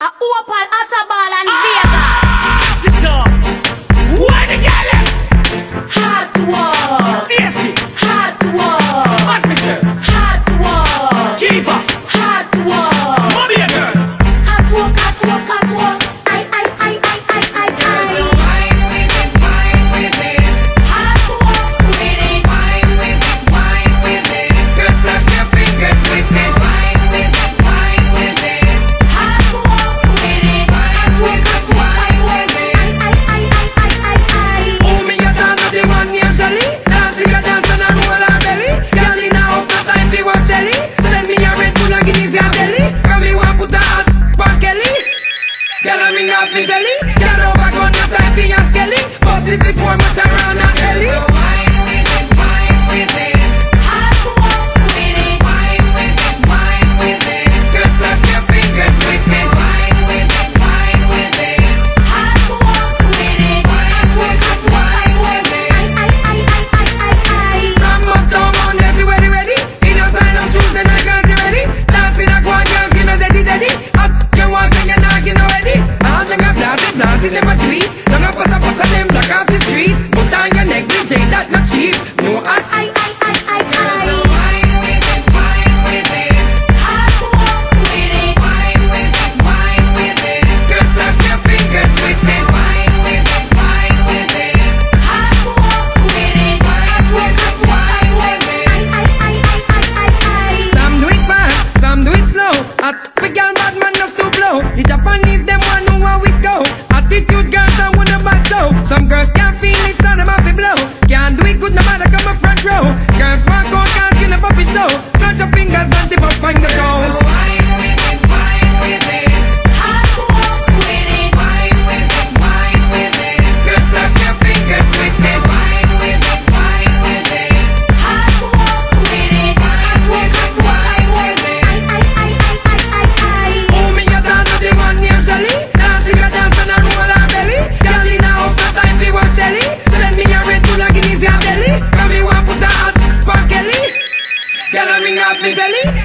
Uwa pa, atabalan bala mi ya con agree. Nangapasa-pasa them, the cops Mais allez